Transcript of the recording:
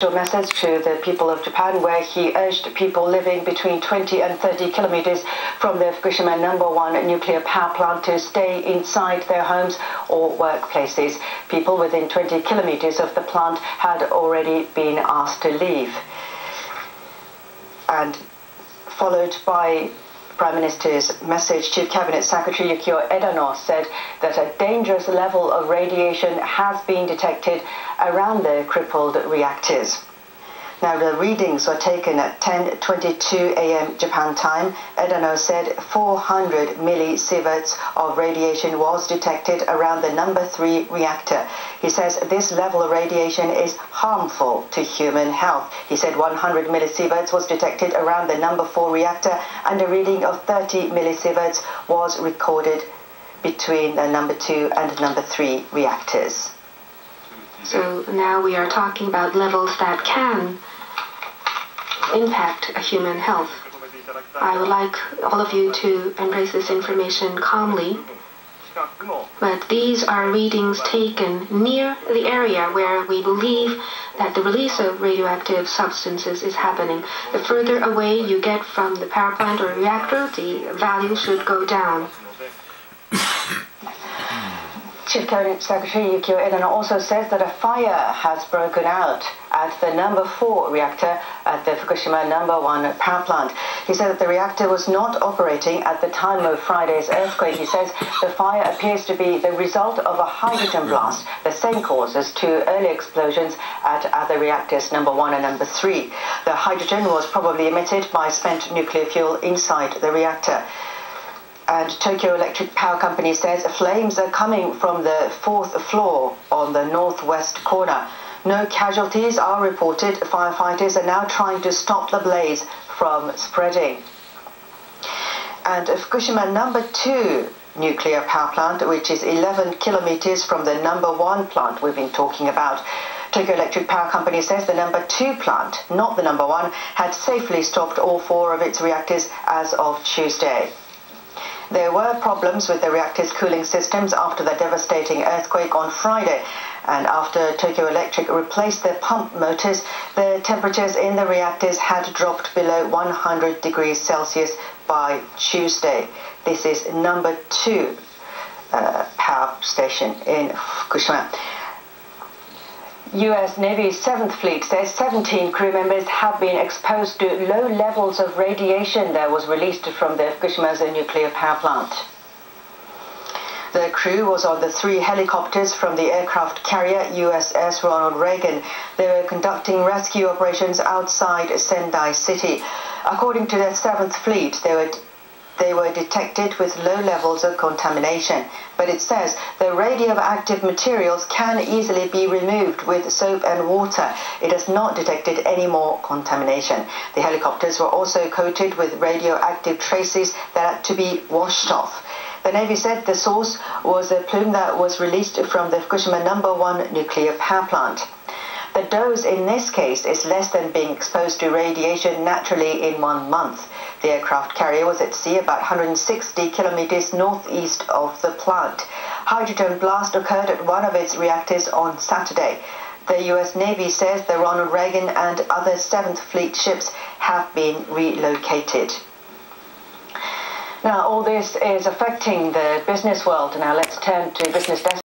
A message to the people of Japan where he urged people living between 20 and 30 kilometers from the Fukushima number one nuclear power plant to stay inside their homes or workplaces. People within 20 kilometers of the plant had already been asked to leave. And followed by Prime Minister's message, Chief Cabinet Secretary Yukio Edano said that a dangerous level of radiation has been detected around the crippled reactors. Now, the readings were taken at 10.22 a.m. Japan time. Edano said 400 millisieverts of radiation was detected around the number 3 reactor. He says this level of radiation is harmful to human health. He said 100 millisieverts was detected around the number 4 reactor and a reading of 30 millisieverts was recorded between the number 2 and number 3 reactors. So now we are talking about levels that can impact human health. I would like all of you to embrace this information calmly. But these are readings taken near the area where we believe that the release of radioactive substances is happening. The further away you get from the power plant or reactor, the value should go down. Chief Cabinet Secretary Yukio Edano also says that a fire has broken out at the number 4 reactor at the Fukushima number 1 power plant. He said that the reactor was not operating at the time of Friday's earthquake. He says the fire appears to be the result of a hydrogen blast, the same cause as two early explosions at other reactors number 1 and number 3. The hydrogen was probably emitted by spent nuclear fuel inside the reactor. And Tokyo Electric Power Company says flames are coming from the fourth floor on the northwest corner. No casualties are reported. Firefighters are now trying to stop the blaze from spreading. And Fukushima number two nuclear power plant, which is 11 kilometers from the number one plant we've been talking about. Tokyo Electric Power Company says the number two plant, not the number one, had safely stopped all four of its reactors as of Tuesday. There were problems with the reactor's cooling systems after the devastating earthquake on Friday. And after Tokyo Electric replaced their pump motors, the temperatures in the reactors had dropped below 100 degrees Celsius by Tuesday. This is number two uh, power station in Fukushima. U.S. Navy's 7th Fleet says 17 crew members have been exposed to low levels of radiation that was released from the Fukushima nuclear power plant. The crew was on the three helicopters from the aircraft carrier USS Ronald Reagan. They were conducting rescue operations outside Sendai City. According to the 7th Fleet, they were they were detected with low levels of contamination. But it says the radioactive materials can easily be removed with soap and water. It has not detected any more contamination. The helicopters were also coated with radioactive traces that had to be washed off. The Navy said the source was a plume that was released from the Fukushima number one nuclear power plant. The dose in this case is less than being exposed to radiation naturally in one month. The aircraft carrier was at sea about 160 kilometers northeast of the plant. Hydrogen blast occurred at one of its reactors on Saturday. The U.S. Navy says the Ronald Reagan and other 7th Fleet ships have been relocated. Now, all this is affecting the business world. Now, let's turn to business desk.